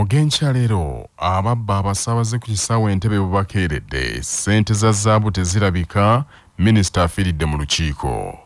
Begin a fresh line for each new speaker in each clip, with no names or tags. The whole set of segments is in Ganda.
mu genkya leero ababba abasaabaze ku kisaawe entebe bubakeeredde ssente za zaabu tezirabika minisita afiiridde mu lukiiko.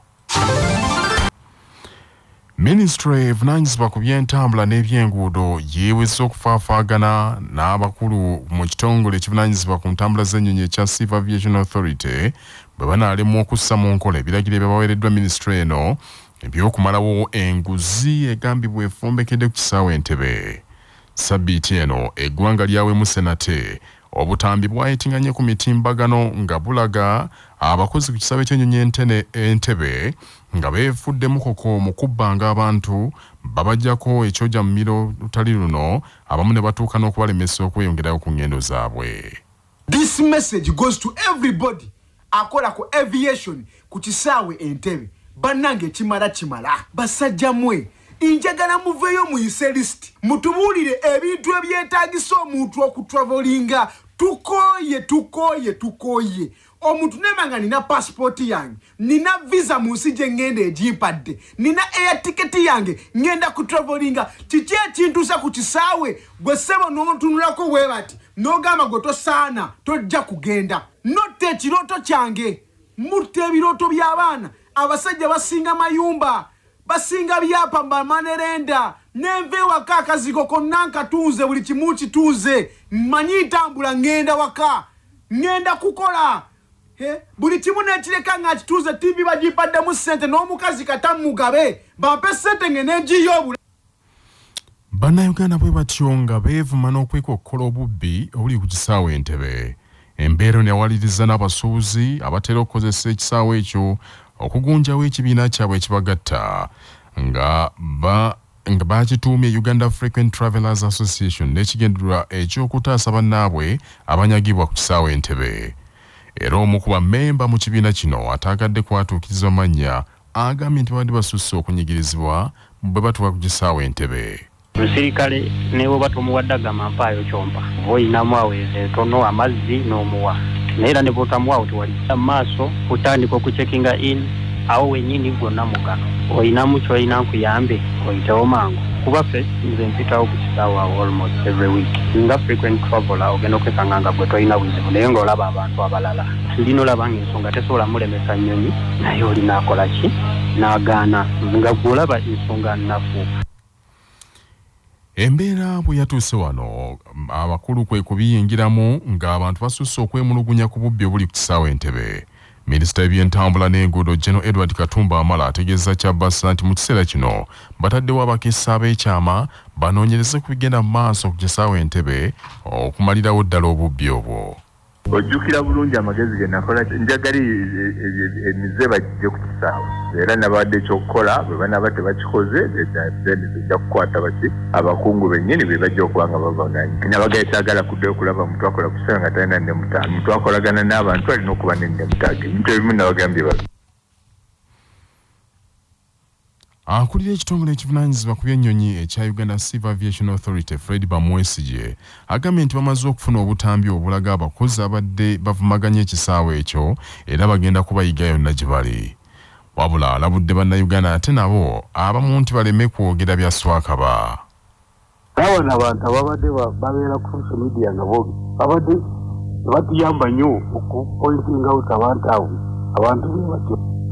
Minisitule evunanyizibwa ku byentambula n'ebyenguudo yeeweze okufaafaagana n'abakulu mu kitongole ekivunanyizibwa ku ntambula z'ennyonyi ekya civil aviation authority bwe banaalemwa okussa mu nkola ebiragiro ebyabaweereddwa minisitule eno ebyokumalawo enguzi egambibwa efumbekedde ku kisaawe entebe sabbiiti eno eggwanga lyawemu senate. Obutambi bwayitinganye ku mitimbagano nga bulaga abakozi ku kisaawe ky'ennyonyi entene entebe nga beefuddemu koko mu kubbanga abantu babajjako ekyoja mu miro lutali luno abamu ne batuuka n'okubalemesa okweyongerayo ku ngendo zaabwe.
This message goes to everybody. Akola ku aviation ku kisaawe entebe. Bannange kimala kimala. Basajja mwe njagala muveeyo muyise lisiti mutubuulire ebintu ebyetaagisa omuntu okutravolinga tukooye tukooye tukooye. Omuntu nema nga nina pasipooti yange nina visa mu nsi gye ŋŋenda egimpadde nina eya tiketi yange ŋŋenda kutravolinga kiki ekintuusa ku kisaawe? Gwe ssebo n'ontunulako bwe bati n'ogamba gwe tosaana tojja kugenda. Notta ekirooto kyange mutta ebirooto by'abaana. Abasajja basinga mayumba basinga byapa mbamanerenda nenva ewaka akazigo konna nkatunze buli kimu kitunze manyi ntambula ŋŋenda waka. Ŋŋenda kukola. Buli kimu nekireka nga kitunze tivi bagipaddemu ssente n'omukazi katamugabe bampe ssente nge negiyo obula.
Bannayuganda bwe batyo nga beevuma n'okwekokkola obubbi obuli ku kisaawe entebe embeera neyawaliriza n'abasuubuzi abatera okukozesa ekisaawe ekyo okugunjawo ekibiina kyabwe ekibagatta nga ba nga bakituumye uganda frequent travelers association n'ekigendererwa ekyokutaasa bannaabwe abanyagibwa ku kisaawe entebe. Era omu ku bammemba mu kibiina kino ataagadde kwatuukirizwa mannya agambye nti babadde basusse okunyigirizibwa bwe batuuka ku kisaawe entebe.
Omusirikale newoba tomuwadde agamba mpaayo kyompa oba oyinamu aweza entono amazzi n'omuwa naye era ne botamuwawo tewalisa mu maaso kutandika okucekinga in awo wenyini gwonna mugano oyinamu kyolina nkuyambe oyitewo mangu kuba ffe nze mpitawo ku kisaawa almost every week. Nga frequent traveler ogenda okwekanga nga gwe tolina buzibu naye ng'olaba abantu abalala. Lino olaba nga ensonga tesobola mulemesa nnyonyi naye olina akola ki n'agaana nga gweolaba ensonga nnafu
embeera bwe yatuuse wano abakulu kwe kubiyingiramu ng'abantu basusse okwemulugunya ku bubbi obuli ku kisaawe entebe. Minisita w'ebyentambula n'enguudo geno edward katumba amala ategeeza kyabasa nti mu kiseera kino bataddewo abakisa ab'ekyama banoonyereze ku bigenda mu maaso ku kisaawe entebe okumalirawo ddala obubbi obwo
ojjukira bulungi amagezi ge nakola. Njagala emize bajje ku kisaawe. Era nabadde ekyokukola bwe banaba tebakikoze ejja kukwata baki. Abakungu bennyini be bajja okuba nga bavaganye nabagala kyagala kuddeyo okulaba muntu akola ku kisaawe nga talina nemutaga muntu akolagana n'abantu alina okuba nenemutaga ebintu ebimu nabagambye ba
akulira ekitongole ekivunaanyizibwa ku byennyonyi ekya uganda civil aviation authority fred bamwesige agambye nti bamaze okufuna obutambi obulaga abakozi abadde bavumaganya ekisaawe ekyo era bagenda kubayiga yonna gye bali. Wabula alabudde bannayuganda ate nabo abamu nti baleme kwogera bya swakaba.
Naabona abantu ababadde babeera ku social media nga boge babadde batuyamba nnyo okupointing out abantu abo abantu bebatyo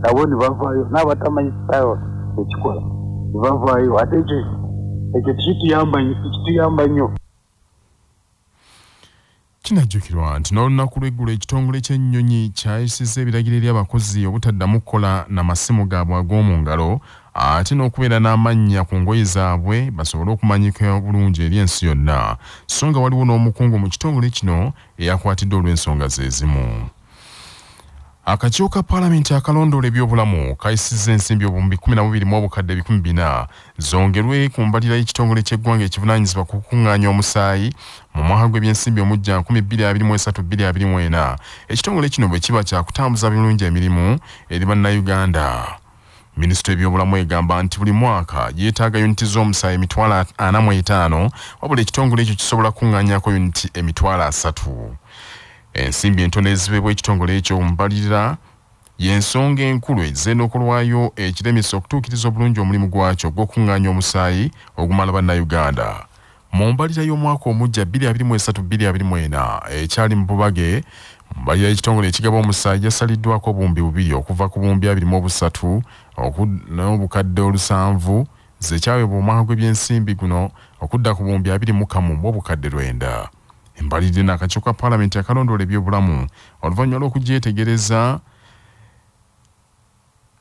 nabo nebavaayo n'abatamanyi kisaawa ekikola nebavaayo ate ekyo ekyo tikituyamba nnyo
kinajjukirwa nti n'olunaku lw'eggulo ekitongole ky'ennyonyi kyayisizza ebiragiro eri abakozi obutaddamu kukola n'amasimu gaabwe ag'omu ngalo ate n'okubeera n'amannya ku ngoye zaabwe basobole okumanyika bulungi eri ensi yonna. So nga waliwo n'omukungu mu kitongole kino eyakwatidde olw'ensonga ze zimu akakiiko ka paalamenti akalondoola ebyobulamu kayisizza ensimbi obumbi 12 mu obukadde 400 zongerwe ku mbalira y'ekitongole ky'eggwanga ekivunaanyizibwa ku kukuŋŋaanya omusaayi mu mwaka gw'ebyensimbi omujja 2023-2024 ekitongole kino bwe kiba kyakutambuza birungi emirimu eri bannayuganda. Minisitule ebyobulamu egamba nti buli mwaka yeetaaga yuniti z'omusaayi emitwalo 45 wabula ekitongole ekyo kisobola kuŋŋaanyako yuniti emitwalo 3 ensimbi entono eziweebwa ekitongole ekyo mbalirira y'ensonga enkulu ezze n'okulwayo ekiremesa okutuukiriza obulungi omulimu gwakyo gw'okuŋŋaanya omusaayi ogumala bannayuganda. Mu mbalira y'omwaka omujja 2023-2024 ekyali mu bubage mbalira y'ekitongole ekigaba omusaayi yasaliddwako obuwumbi bubiri okuva ku buwumbi 23 n'obukadde olusanvu zekyaweebwa omwaka gw'ebyensimbi guno okudda ku buwumbi 21 mu obukadde lwenda embalirire n'akakiiko ka paalamenti akalondoola ebyobulamu. Oluvannyuma lw'okugyetegereza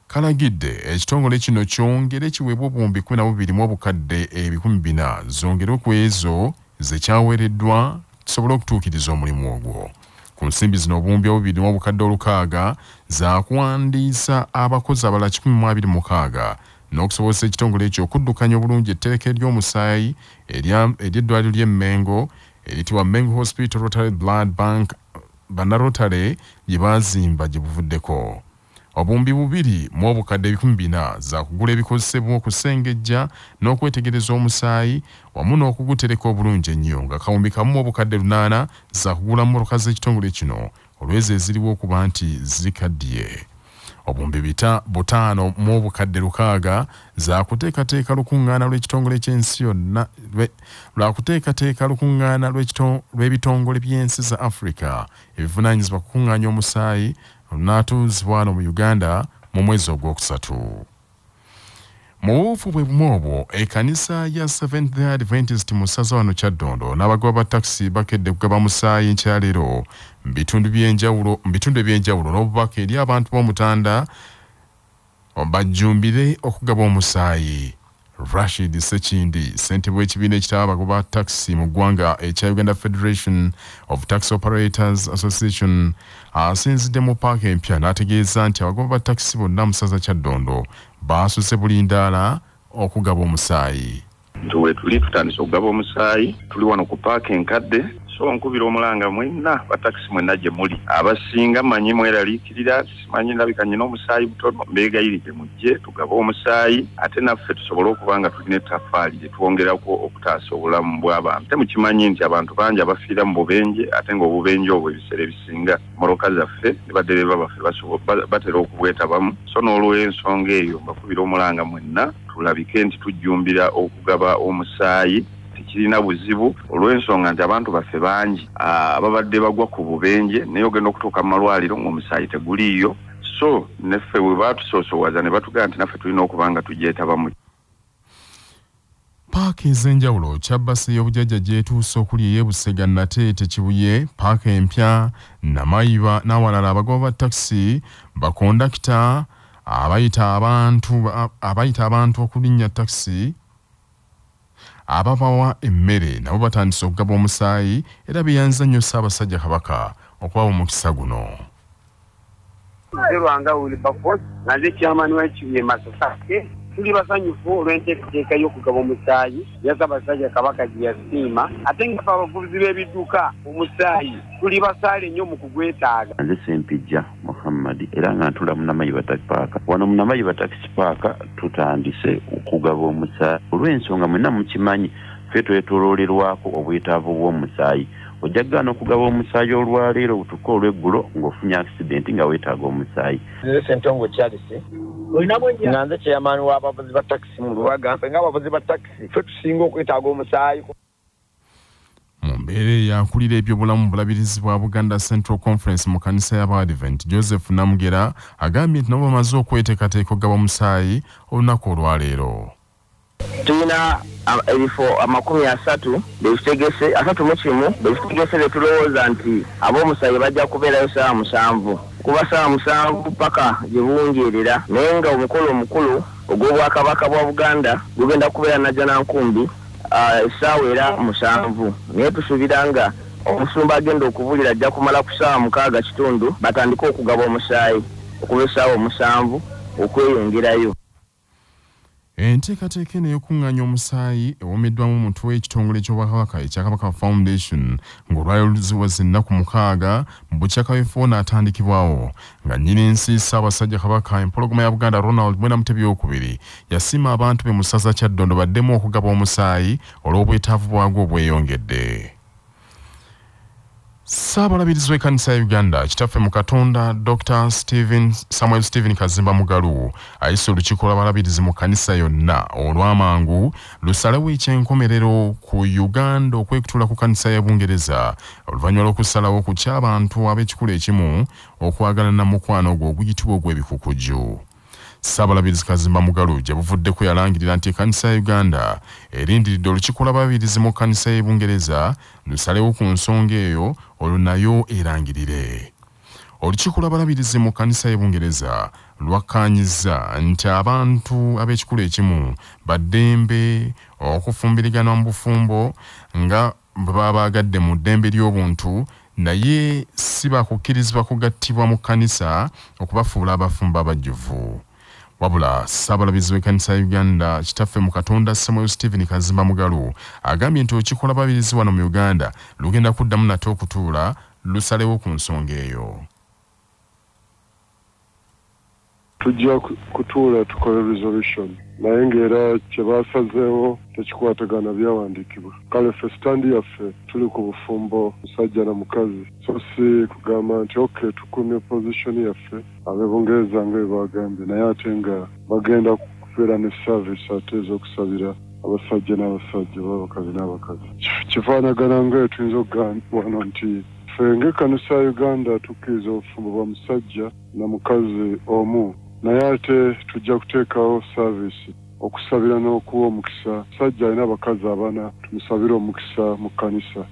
kalagidde ekitongole kino kyongere kiweebwa obuwumbi 12 mu obukadde ebikumi bina. Zongerwe ku ezo zekyaweereddwa kisobole okutuukiriza omulimu ogwo. Ku nsimbi zino obuwumbi obubiri mu obukadde olukaaga zakuwandiisa abakozi abala 126 n'okusobozesa ekitongole ekyo okuddukanya obulungi etteeka ery'omusaayi ery'eddwaliro ly'emmengo eriyitibwa mengo hospital rotary blood bank bannarotare gye baazimba gye buvuddeko obuwumbi bubiri mu obukadde ebikumi bina za kugula ebikozesebwa okusengejja n'okwetegereza omusaayi wamu n'okugutereka obulungi ennyo nga kawumbi kamu mu obukadde lunaana za kugula mmotoka z'ekitongole kino. Olwezo eziriwo okuba nti zikaddiye obuwumbi bita butaano mu obukadde lukaaga za kuteekateeka lukuŋŋaana lw'ekitongole ky'ensi yonna lwakuteekateeka lukuŋŋaana lw'ebitongole by'ensi za africa. Ebivunaanyizibwa kukuŋŋaanya omusaayi olunaatuuzibwa wano mu uganda mu mwezi ogwokusatu mu buufu bwe bumu obwo ekkanisa ya seventh day adventist mu ssaza wano kyaddondo n'abagoba ba takisi bakedde kugaba musaayi nkyaleero mu bitundu ebyenjawulo n'obubaka eri abantu b'omutanda bajjumbire okugaba omusaayi rashid sekindi ssentebe w'ekibiina ekitaba abagoba takisi mu ggwanga ekya uganda federation of tax operators association asinzidde mu paaka empya n'ategeeza nti abagoba ba takisi bonna mu ssaza kyaddondo baasuse bulindaala okugaba omusaayi.
Nti wetuli tutandise okugaba omusaayi tuli wano ku paaka enkadde so nkubira omulanga mwenna batakisi mwenna gye muli. Abasinga manyi mweraliikirira simanyi ndabika nyina omusaayi butono mbeegayiridde mujje tugabe omusaayi ate naffe tusobole okuba nga tulina ettaffaali lye twongerako okutaasa obulamu bw'abantu ate mukimanyi nti abantu bangi abafiira mu bubenje ate ng'obubenje obwo ebiseera ebisinga moroka zaffe ne badereva baffe batera okubwetabamu so n'olw'ensonga eyo mbakubira omulanga mwenna tulabike nti tujjumbira okugaba omusaayi tekirina buzibu olw'ensonga nti abantu baffe bangi ababadde bagwa ku bubenje naye ogenda okutuuka mu malwaliro ng'omusaayi teguliiyo. So neffe bwe batusoosowaza ne batugamba nti naffe tulina okuba nga tugyetabamu
paaka ez'enjawulo kyabbasi ey'obujjajja gyetuuse okuli ey'ebusega nateete kibuye paaka empya namayiba n'awalala abagoba ba takisi bakondakita abayita abantu abayita abantu okulinnya takisi ababawa emmere nabo batandise okugaba omusaayi era beyanza nnyo ssaabasajja kabaka okubawa omukisa guno.
Zerwanga wilberforce naze kyamani w'ekibuye masasake tuli basanyufu olw'enteekateeka y'okugaba omusaayi. Yasaabasajja kabaka gye yasiima. Ate nga fe abavuzi b'ebidduka omusaayi tuli basaale nnyo mu kugwetaaga.
Nze sempijja muhammadi era nga ntula munamayiba taxi paaka wano munamayiba taxi paaka tutandise okugaba omusaayi. Olw'ensonga mwenna mukimanyi ffe twetoloolerwako obwetaavu bw'omusaayi. Ojja kugaana okugaba omusaayi olwaleero butuka olw'eggulo ng'ofunye akisidenti nga weetaaga omusaayi.
Nze sentongo charles nga nze kyeyamaani w'abavuzi ba takisi mu lubaga nfe ng'abavuzi ba takisi ffe tusinga okwetaaga omusaayi
mu mbeera eyakulira ebyobulamu mu bulabirizi bwa buganda central conference mu kanisa y'abaadvent joseph namugera agambye nti nabo bamaze okweteekateeka okugaba omusaayi olunaku olwaleero
tulina ebifo amakumi asatu bekitegese asatu mu kimu bekitegese betulowooza nti ab'omusaayi bajja kubeerayo saawa musanvu. Kuba saawa musanvu paka gye buwunjeerera naye nga omukolo omukulu ogw'obwakabaka bwa buganda gugenda kubeera najja nankumbi essaawa era musanvu. Naye tusuubira nga omusumba agenda okubulira ajja kumala ku ssaawa mukaaga kitundu batandike okugaba omusaayi okuba essaawa omusanvu okweyongerayo
enteekateeka eno ey'okuŋŋaanya omusaayi ewomeddwamu omutwe w'ekitongole ky'obwakabaka ekyakabaka foundation ng'olwayoziwa zennaku mukaaga mu bukyakaweefo n'atandikibwawo nga nnyini ensi ssaabasajja kabaka empologoma ya buganda ronald mwena mutebi wokubiri yasiima abantu be mu ssaza kyaddondo baddemu okugaba omusaayi olw'obwetaavu bwagwo obweyongedde saabalabirizi w'ekkanisa ya uganda kitaffe mu katonda dr stephen samuel stephen kazimba mugalu ayise olukiiko lw'abalabirizi mu kkanisa yonna olw'amangu lusalewo ekyenkomerero ku uganda okwekutula ku kkanisa ya bungereza oluvannyuma lw'okusalawo ku ky'abantu ab'ekikulu ekimu okwagala na mukwano ogwo oguyitibwa ogw'ebikukuju saabalabirizi kazimba mugalu gye buvuddeko yalangirira nti ekkanisa ya uganda erindiridde olukiiko lw'ababirizi mu kkanisa y'e bungereza lusalewo ku nsonga eyo olwo nayo erangirire. Olukiiko lw'abalabirizi mu kkanisa y'e bungereza lwakkaanyiza nti abantu ab'ekikulu ekimu baddembe okufumbiriganwa mu bufumbo nga bwe baba baagadde mu ddembe ly'obuntu naye si bakukkirizibwa kugattibwa mu kkanisa okubafuula abafumbo abajjuvu wabula ssaabalabizi w'ekkanisa ya uganda kitaffe mu katonda samuel stephen kazimba mugalu agambye nti okikola babirizi wano mu uganda lugenda kuddamu nate okutuula lusalewo ku nsonga eyo
tujja ku- kutuula tukole resolution. Naye ng'era kye baasazeewo tekikwatagana byawandiikibwa. Kale ffe sitandi yaffe tuli ku bufumbo musajja na mukazi. So si kugamba nti ok tukumye pozishoni yaffe abebungereza nga bebagambye naye ate nga bagenda kubeera ne service ate ez'okusabira abasajja n'abasajja oba abakazi n'abakazi. Kif- kifaanagana nga tuyinza okugamba wano nti ffe ng'ekkanisa ya uganda tukkiriza obufumbo bwa musajja na mukazi omu naye ate tujja kuteekawo saavisi okusabira n'okuwa omukisa. Musajja alina abakazi abana tumusabire omukisa mu kkanisa.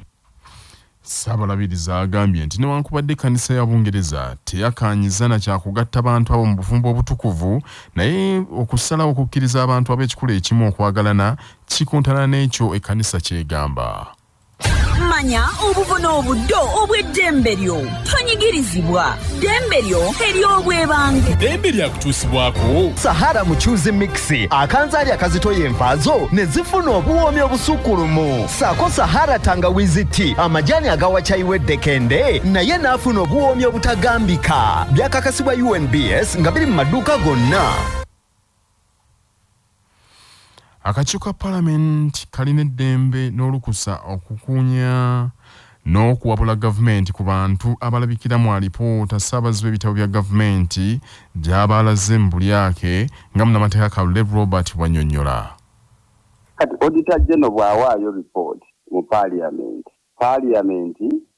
Saabalabirizi agambye nti newankubadde ekkanisa ya bungereza teyakaanyiza na kyakugatta bantu abo mu bufumbo obutukuvu naye okusalawo okukkiriza abantu ab'ekikulu ekimu okwagalana kikontana n'ekyo ekkanisa kyegamba
manya obuvuna obuddo obw'eddembe lyo tonyigirizibwa ddembe lyo ery'obwebange
ddembe lyakutuusibwako
sahara mukyuzi mixi. Akanzaali akazitoya envaazo ne zifuna obuwoomi obusukkulumu saako sahara tangawizi ti. Amajaani agawa cyayiwa eddekende naye n'afuna obuwoomi obutagambika. Byakakasibwa unbs nga biri mu maduuka gonna
akakiiko ka palamenti kalina eddembe n'olukusa okukunya n'okuwabula gavumenti ku bantu abalabikira mu alipoota ssaabazi w'ebitabo bya gavumenti gy'aba alaze mu bulyake nga munnamateeka kalulev robert bwannyonnyola
kati auditor general bw'awaayo report mu parliament parliament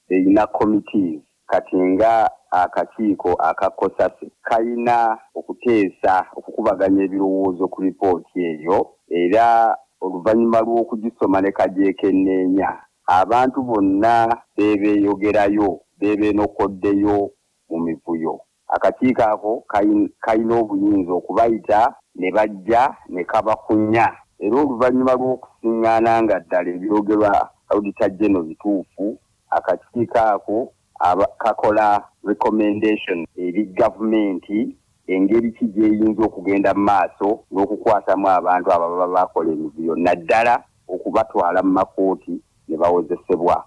erina committees. Kati nga akakiiko aka kosase kalina okuteesa okukubaganya ebirowoozo ku ripooti eyo era oluvannyuma lw'okugisoma ne kagyekenneenya. Abantu bonna beebeeyogerayo beebenokoddeyo mu mivuyo. Akakiiko ako kalina obuyinza okubayita ne bajja ne kabakunya. Era oluvannyuma lw'okusiŋŋaana nga ddala ebyogerwa auditor general bituufu akakiiko ako kakola recommendation eri gavumenti engeri ki gyeyinza okugenda mu maaso n'okukwatamu abantu abo baba bakola emivuyo naddala okubatwala mu makooti ne bawozesebwa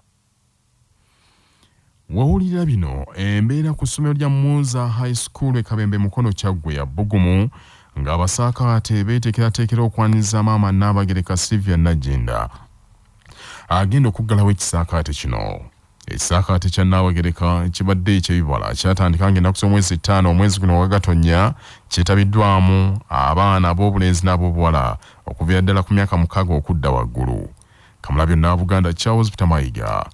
wawulira bino embeera ku ssomero lya muza high school e kabembe mukono kyaggwe ya bbugumu ng'abasaakaate beetekerateekera okwaniriza maama naabagereka sylvia nagenda agenda okuggalawo ekisaakaate kino ekisaakaate kya naabagereka kibadde ekyebibala kyatandika ng'ennaku z'omwezi ttaano omwezi guno wa gatonnya kyetabiddwamu abaana ab'obulenzi n'ab'obuwala okuviira ddala ku myaka mukaaga okudda waggulu. Kamulabyo nabuganda charles peter mayiga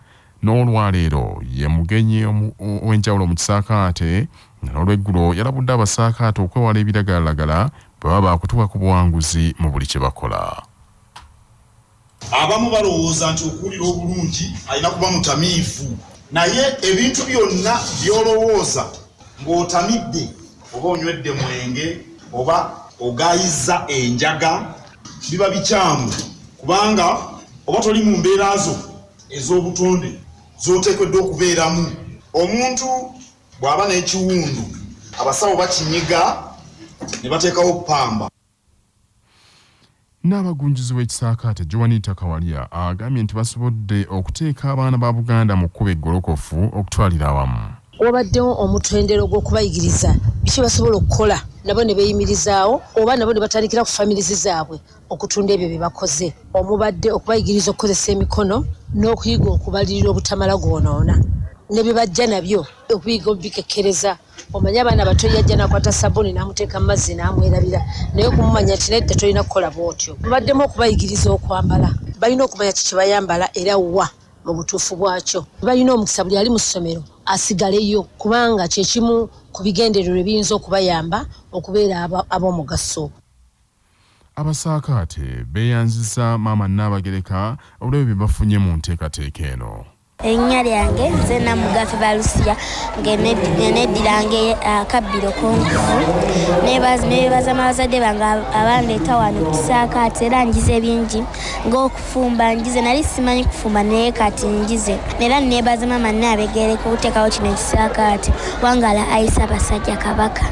n'olwaleero ye mugenyi omu- o- ow'enjawulo mu kisaakaate nga n'olweggulo yalabudde abasaakaate okwewala ebiragalalagala bwe baba bakutuuka ku buwanguzi mu buli kye bakola
abamu balowooza nti okuwulira obulungi alina kuba mutamiivu. Naye ebintu byonna by'olowooza ng'otamidde oba onywedde mwenge oba ogayiza enjaga biba bikyamu. Kubanga oba toli mu mbeera zo ez'obutonde zoteekeddwa okubeeramu omuntu bw'aba n'ekiwundu abasawo bakinyiga ne bateekawo pamba
n'abagunjuzi w'ekisaakaate joanita kawalya agambye nti basobodde okuteeka abaana ba buganda mu kkuba eggolokofu okutwalira awamu.
Wabaddewo omutendero gw'okubayigiriza biki basobola okukola nabo ne beeyimirizaawo oba nabo ne batandikira ku famirizi zaabwe okutunda ebyo bye bakoze. Omubadde okubayigiriza okukozesa emikono n'okuyiga okubalirira obutamala gwonoona. Ne bye bajja nabyo okuyiga obibikekkereza omanye abaana bato yajja nakwata sabuni n'amuteeka mu mazzi n'amwerabira. Naye okumumanya nti nedda tolina kukola bwotyo. Mubaddemu okubayigiriza okwambala. Balina okumanya kiki bayambala era wa mu butuufu bwakyo? Balina omukisa buli ali mu ssomero asigaleyo kubanga kyekimu ku bigendererwa ebiyinza okubayamba okubeera ab'omugaso.
Abasaakaate beeyanziza maama naabagereka olw'ebyo bye bafunye mu nteekateeka eno
erinnya lyange nze namugafe balusiya ngeneddirange akabbiro konkuvu nebaza mabazadde bange abandeeta wano kukisaakaate era njize bingi ngaokufumba njize nali simanyi kufumba naye kati njize era nebaza mama naabegereka okuteekawo kino ekisaakaate wangala ayisa abasajja kabaka.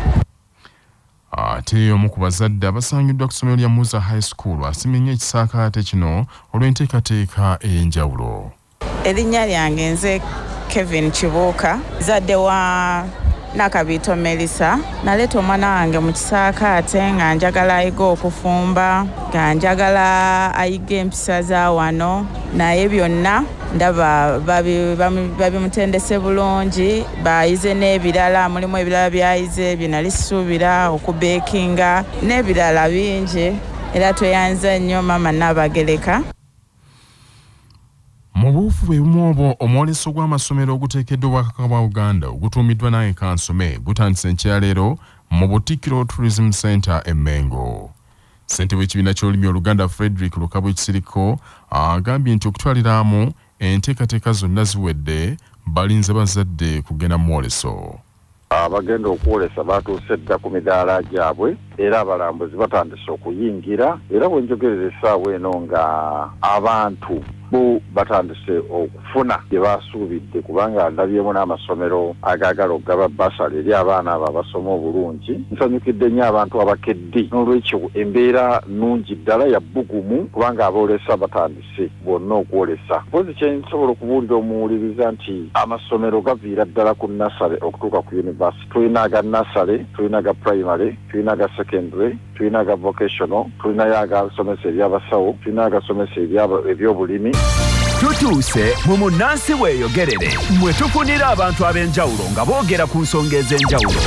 Ate omu ku bazadde abasangiddwa ku ssomero lya musa high school asimye nnyo ekisaakaate kino olw'enteekateeka ey'enjawulo
erinnya lyange nze kevin kibuuka zadde wa nakabiito melisa naleeta omwana wange mu kisaakaate nga njagala ayiga okufumba nga njagala ayiga empisa za wano. Naye byonna ndaba babimutendese bulungi bayize n'ebirala mulimu ebirala byayize bye nali sisuubira okubeekinga n'ebirala bingi. Era tweyanza nnyo maama naabagereka
mu buufu bwe bumu obwo omwoleso gw'amasomero oguteekeddwa obwakaka bwa uganda ogutuumiddwa naye kansome gutandise enkyaleero mu butikkiro tourism center emmengo ssentebe w'ekibiina ky'olulimi oluganda frederick lukabwe kisiriko agambye nti okutwaliramu enteekateeka zonna ziwedde balinze bazadde kugenda mwoleso
abagenda okuwolesa batuuse dda ku midaala gyabwe era abalambuzi batandise okuyingira era bwe njogerera essaawa eno nga abantu bo batandise okufuna bye basuubidde kubanga ndabyemu n'amasomero agaagala okugaba basale eri abaana abo abasoma obulungi. Nsanyukidde nnyo abantu abakedde. N'olwekyo embeera nnungi ddala ya bbugumu kubanga aboolesa batandise bonna okwolesa. Mpozi kyensobola okubuulira omuwuliriza nti amasomero gaviira ddala ku nasale okutuuka ku univesity tulina aga nasale tulina aga primary tulina aga secondary tulina aga vocational tulinayo agasomesa eby'abasawo tulina agasomesa eby'obulimi
tutuuse mu munnansi weeyogerere. Mwe tufunira abantu ab'enjawulo nga boogera ku nsonga ez'enjawulo.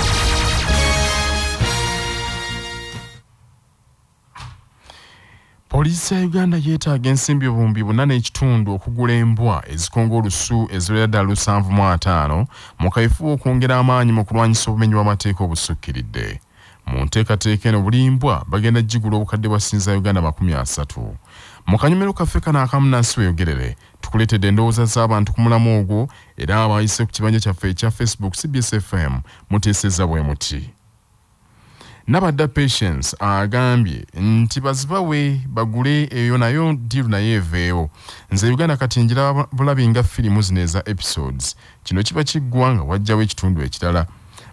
Poliisi ya uganda yeetaaga ensimbi obuwumbi buna n'ekitundu okugula embwa ezikonga olusu eziwera ddala lusanvu mu ataano mu kayifu okwongera amaanyi mu kulwanyisa obumenyi bw'amateeka obusukkiridde. Mu nteekateeka eno buli mbwa bagenda gigula obukadde bwa sinza uganda makumi asatu mu kanyumiro kaffe kano akamu nansi weeyogerere tukuleetedde endowooza z'abantu ku mulamu ogwo era abayise ku kibanja kyaffe ekya facebook cbs fm muteeseza bwe muti. Nabadda patience agambye nti bazibawe bagule eyo nayo diru naye eveewo. Nze uganda kati njira bulabi nga firimu zino eza episodes. Kino kiba kiggwa nga wajjawo ekitundu ekirala.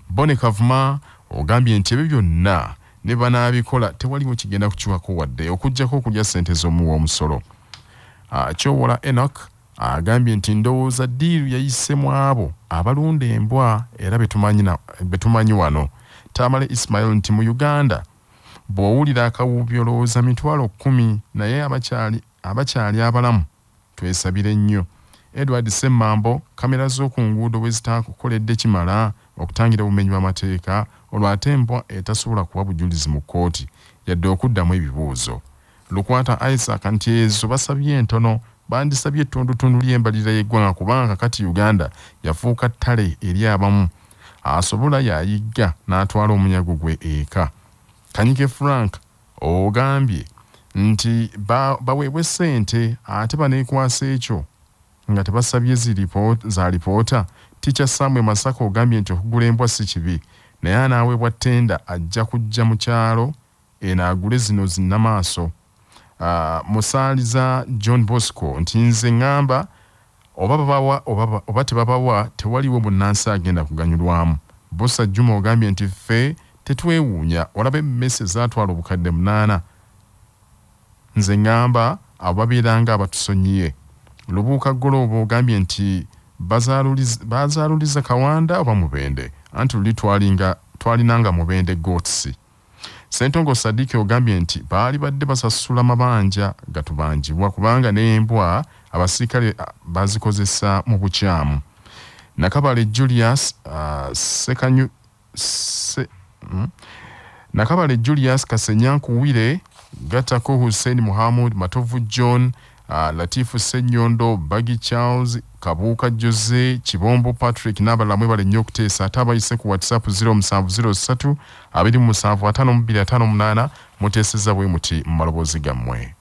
Bone kavuma ogambye nti ebyo byonna ne banaabikola tewaliwo kigenda kukiwako wadde. Okugjako okulya ssente z'omuwa omusolo. Kyowola enok agambye nti ndowooza diiru yayisemu abo abalunda embwa era betumanyi wano. Tamale ismail nti mu uganda bw'owulira akawuubi olowooza mitwalo kumi naye abakyali abalamu twesabire nnyo edward semmambo kamera z'oku nguudo bwe zitakukoledde kimala okutangira obumenyi bw'amateeka olwo ate embwa etasobola kuba bujulizi mu kkooti. Yadde okuddamu ebibuuzo. Lukwata isaac nti ezo basabye entono bandisabye ettundutundu ly'embalirira y'eggwanga kubanga kati uganda yafuuka ttale eri abamu. Asobola yayigga n'atwala omunyago gwe eka. Kanyike frank ogambye nti baweebwe ssente ate baneekwasa ekyo nga tebasabye za lipoota ticha samwe masaka ogambye nti okugula embwa si kibi. Naye anaaweebwa ttenda ajja kujja mu kyalo eno agule zino zinnamaaso uh, musaaliza john bosco nti nze ŋŋamba oba babawa oba ba- oba tebabawa tewaliwo munnansi agenda kuganyulwamu. Bosa juma ogambye nti ffe tetwewuunya olaba emmese zaatwala obukadde munaana. Nze ŋŋamba abo babeeranga abatusonyiye lubuuka golooba ogambye nti bazaaluliz- bazaaluliza kawanda oba mubende? Anti luli twalinanga mubende gootsi sentongo sadiki ogambye nti baali badde basasula mabanja gatubanjibwa kubanga n'embwa abasirikale bazikozesa mu bukyamu. Nakabale julius uh, sekanyu se, mm, nakabale julius kasenyankuwire gatako hussein muhamud matovu john uh, latifu senyondo bagi charles kabuuka jose kibombo patrick n'abalala mwebale nnyo okuteesa ate abayise ku whatsapp 0703 275 muteeseza bwe muti mu maloboozi gammwe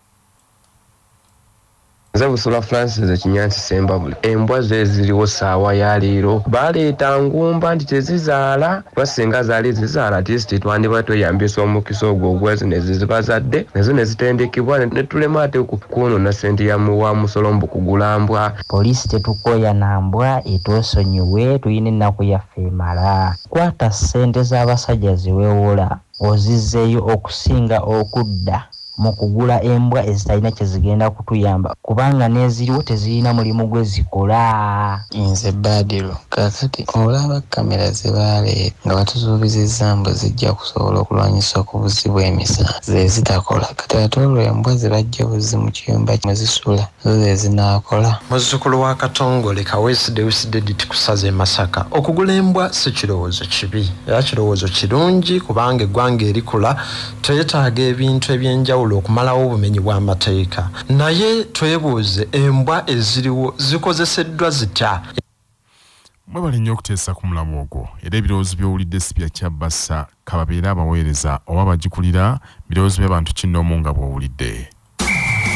nze busula francis ekinyansi sembabule. Embwa ze ziriwo saawa ya leero. Baleeta ngumba nti tezizaala. Kuba singa zaali zizaala tisiti twandiba tweyambisa omukisa ogwo ogwezi nezizibazadde nazo nezitendekebwa ne tulema ate ku- kwonoona sente ya mu- wa musolo mbu kugula mbwa
poliisi tetukoya na mbwa etwesonyiwe tulina ennaku yaffe emala. Kwata ssente z'abasajja ziwewola ozizzeeyo okusinga okudda mu kugula embwa ezitalina kye zigenda kutuyamba kubanga n'eziriwo tezirina mulimu gwe zikola.
Nze badiro kakati olaba kamera zebaaleeta nga batusuubizizza mbu zijja kusobola okulwanyisa ku buzi bw'emisango ze zitakola. Kati ate olwo embwa ze bajja buzi mu kiyumba mwe zisula zo ze zinaakola.
Muzzukulu wa katongole diti kusaza e masaka okugula embwa si kirowoozo kibi era kirowoozo kirungi kubanga eggwanga erikula twetaaga ebintu ebyenjawulo okumalawo obumenyi bw'amateeka. Naye twebuuze embwa eziriwo zikozeseddwa zitya?
Mwebale nnyo okuteesa ku mulamu ogwo. Era ebirowoozo by'owulidde si bya kyabbasa kababeere abaweereza oba abagikulira birowoozo by'abantu kinnoomu nga bw'owulidde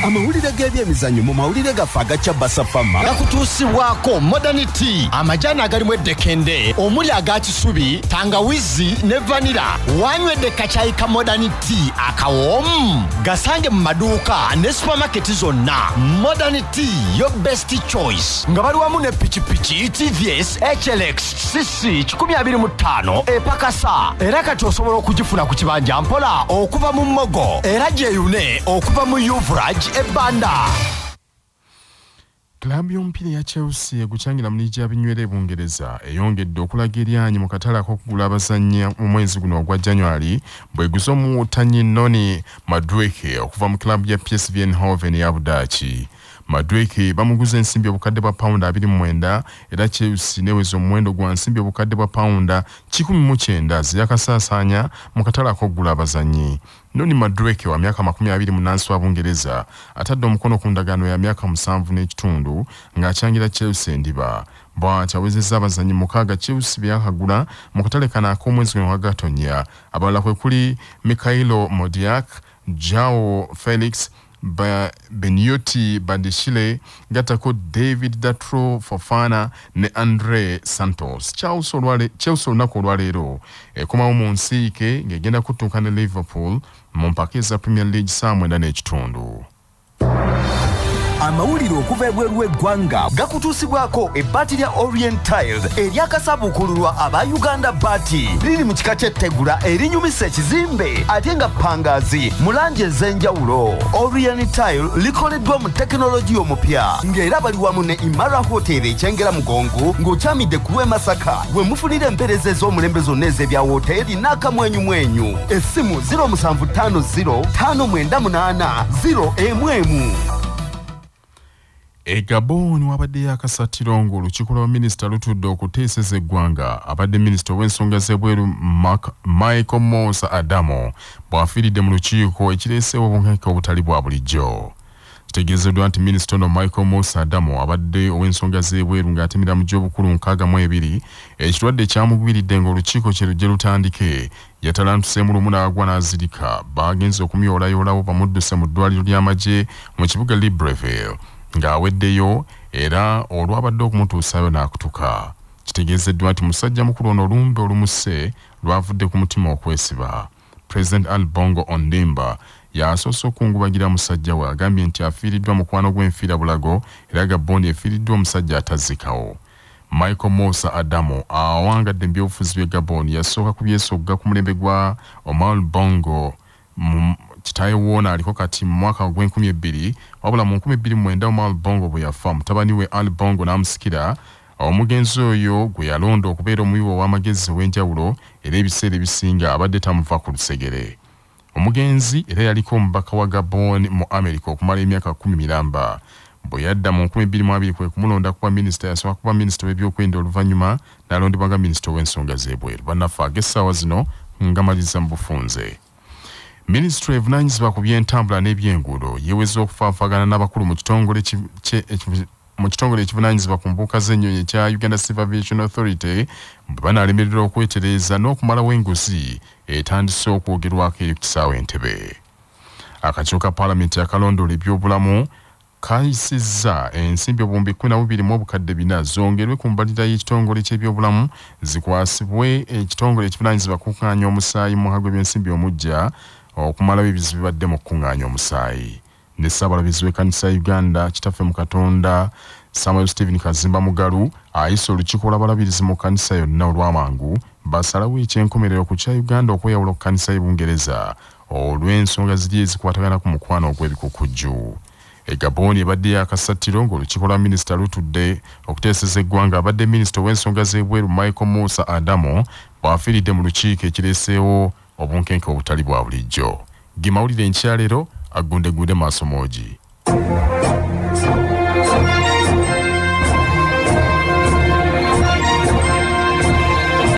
amawulire g'ebyemizannyo mu mawulire gaffe agacya basafama gakutuusibwako modernity amajaani agalimu eddekende. Omuli aga kisubi tangawizi ne vanira wanywedde kacyayi ka modernity akawoomu? Gasange mu maduuka ne supamaketi zonna. Modernity yo best choice. Nga bali wamu ne pikipiki tvs hlx cc 25 epakasa. Era kati osobola okugifuna ku kibanja mpola okuva mu mmogo era gyeyune okuva mu uvrage ebbanda
kilaabu y'omupiira eya chelsea egukyangira mu liigi ya binywera e bungereza eyongedde okulaga eryanyi mu katale ak'okugula abazannyi mu mwezi guno ogwa january bweguze omuwutanyi noni madweke okuva mu kilaabu ya psv eindhoven eya budaaki madweke bamuguza ensimbi obukadde bwa pawunda 29 era chelsea neweza omuwendo gwa nsimbi obukadde bwa pawunda 19 zeyakasaasaanya mu katale ak'okugula abazannyi. Noni madweke wa myaka 24 wa bungereza atadde omukono ku ndagaano ya myaka 7 n'ekitundu ng'akyangira chelsea endiba. Bw'ati awezezza abazannyi mukaaga chelsea byakagula mu katale kano ak'omwezi guno wagatonya abalala kwe kuli mikhailo modiak jao felix ba benioti badishile gatako david datro fofana ne andre santos chelsea olunaku olwaleero ekomawo mu nsiike ng'egenda kutuuka ne liverpool mu mpaka eza premier league saa mwenda n'ekitundu
amawulire okuva ebweru w'eggwanga gakutuusibwako ebbaati lya orientiled eryakasabuukululwa aba uganda baati liri mu kika ky'ettegula erinyumisa ekizimbe ate nga pangaazi mu langi ez'enjawulo. Orientile likoleddwa mu tekinologiya omupya ng'era bali wamu ne imara hotel ekyengera mugongo ng'okyamidde ku lw'e masaka we mufunira empeereza ez'omulembe zonna ez'ebya woteeri n'akamwenyumwenyu. Essimu 0750 598 0 emu emu
e gabon wabaddeyo akasatiro ng'olukiiko lwa minisita lutudde okuteeseza eggwanga. Abadde minisita ow'ensonga z'ebweru michael mosa adamo bw'afiiridde mu lukiiko ekireeseewo obunkeke obutali bwa bulijjo. Kitegeezeddwa nti minisita ono michael mosa adamo abadde ow'ensonga z'ebweru ng'atemera mu gy'obukulu nkaaga mu ebiri ekirwadde kyamugwiridde ng'olukiiko kye lujje lutandike. Yatalantuseemu lumu n'agwa n'azirika. Baagenze okumyolayolawo bamudduse mu ddwaliro ly'amagye mu kibuga libreville ng'aweddeyo era olwabadde okumutuusayo n'akutuka. Kitegeezeddwa nti musajja mukulu ono olumbe olumusse lwavudde ku mutima okwesiba. President al bongo ondimba yasoose okungubagira musajja we agambye nti afiiriddwa mukwano gw'enfiira bulago era gabondi efiiriddwa omusajja atazikawo michael mosa adamo awangadde mu byobufuzi bye gabon yasooka ku byesogga ku mulembe gwa omar bongo kitaawe woona aliko kati mu mwaka gw'enkumi ebbiri wabula mu nkumi ebbiri mu mwenda omar bongo bwe yafa. Mutabani we al bongo n'amusikira. Omugenzi oyo gwe yalonda okubeera omuyiwa ow'amagezi ow'enjawulo era ebiseera ebisinga abadde tamuva ku lusegere. Omugenzi era yaliko omubaka wa gabon mu america okumala emyaka kumi miramba. Bwe yadda mu 2022 kwe kumulonda kuba minisita yasooka kuba minisita w'ebyokwenda oluvannyuma n'alondebwa nga minisita ow'ensonga z'ebweru. Bannaffe ag'essaawa zino nga maliriza mu bufunze minisitule evunanyizibwa ku byentambula n'ebyenguudo yeeweza okufaafagana n'abakulu mu kitongole eki- mu kitongole ekivunanyizibwa ku mbuuka z'ennyonyi ekya uganda civil aviation authority bwe banaalemererwa okwetereeza n'okumalawo enguzi etandise okwogerwako eri ku kisaawe entebe. Akakiiko ka paalamenti akalondoola ebyobulamu kayisizza ensimbi obuwumbi 12 mu obukadde bina zongerwe ku mbalirira y'ekitongole ky'ebyobulamu zikwasibwe ekitongole ekivunanyizibwa kukuŋŋaanya omusaayi mu muha gw'ebyensimbi omujja okumalawo ebizibu bibadde mu kukuŋŋaanya omusaayi. Ne ssaabalabizi w'ekkanisa ya uganda kitaffe mu katonda samuel stephen kazimba mugalu ayisa olukiiko lw'abalabirizi mu kkanisa yonna olw'amangu basalawo ekyenkomerero ku kya uganda okweyawula ku kkanisa y'ebungereza olw'ensonga ziri ezikwatagana ku mukwano ogw'ebikukujju. Egaboni ebadde yakasatiro ng'olukiiko lwa minisita lutudde okuteeseza eggwanga abadde minisita ow'ensonga z'ebweru michael musa adamo bw'afiiridde mu lukiiko ekireeseewo obunkenke obutali bwa bulijjo. Gemawulire enkyalero agundegunde maaso moogi.